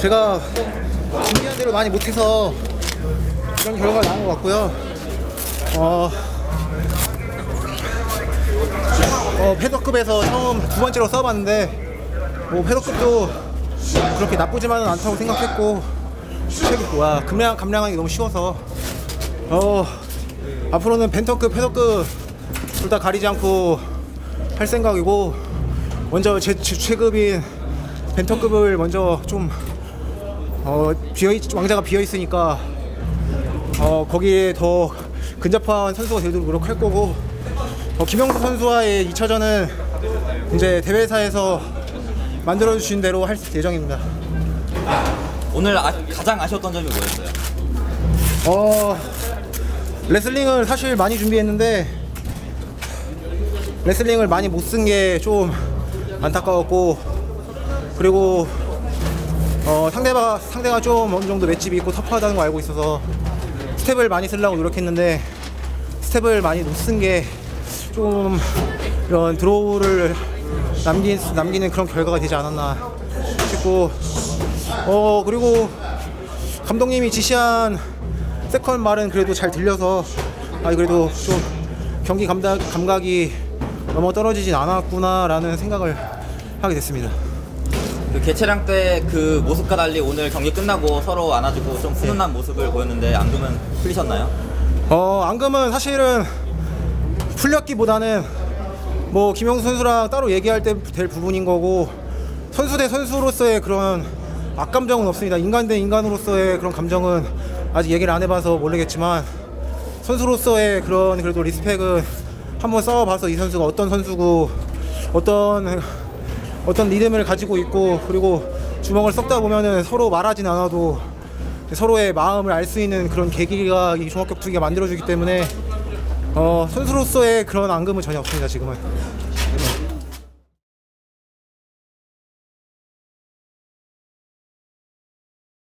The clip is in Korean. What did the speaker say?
제가 준비한 대로 많이 못해서 이런 결과가 나온 것 같고요. 어, 어 패더급에서 처음 두 번째로 써봤는데 뭐 패더급도 그렇게 나쁘지만은 않다고 생각했고 와 감량 감량하기 너무 쉬워서 어 앞으로는 벤터급 패더급 둘 다 가리지 않고 할 생각이고 먼저 제, 제 최급인 벤터급을 먼저 좀 어, 비어 있, 왕자가 비어 있으니까 어, 거기에 더 근접한 선수가 되도록 노력할 거고 어, 김영수 선수와의 2차전은 이제 대회사에서 만들어 주신 대로 할 예정입니다. 오늘 아- 가장 아쉬웠던 점이 뭐였어요? 어 레슬링을 사실 많이 준비했는데 레슬링을 많이 못 쓴 게 좀 안타까웠고 그리고 어 상대가 상대가 좀 어느 정도 맷집이 있고 터프하다는 거 알고 있어서 스텝을 많이 쓰려고 노력했는데 스텝을 많이 못 쓴 게 좀 이런 draw를 남긴 남기는 그런 결과가 되지 않았나 싶고 어 그리고 감독님이 지시한 세컨 말은 그래도 잘 들려서 아 그래도 좀 경기 감각, 감각이 너무 떨어지진 않았구나라는 생각을 하게 됐습니다. 그 개체량 때 그 모습과 달리 오늘 경기 끝나고 서로 안아주고 좀 훈훈한 모습을 보였는데 앙금은 풀리셨나요? 어 앙금은 사실은 풀렸기보다는 뭐 김영수 선수랑 따로 얘기할 때 될 부분인 거고 선수 대 선수로서의 그런 악감정은 없습니다. 인간 대 인간으로서의 그런 감정은 아직 얘기를 안 해봐서 모르겠지만 선수로서의 그런 그래도 리스펙은 한번 싸워봐서 이 선수가 어떤 선수고 어떤 어떤 리듬을 가지고 있고 그리고 주먹을 썩다 보면은 서로 말하진 않아도 서로의 마음을 알 수 있는 그런 계기가 이 종합격투기가 만들어주기 때문에 어, 선수로서의 그런 앙금은 전혀 없습니다 지금은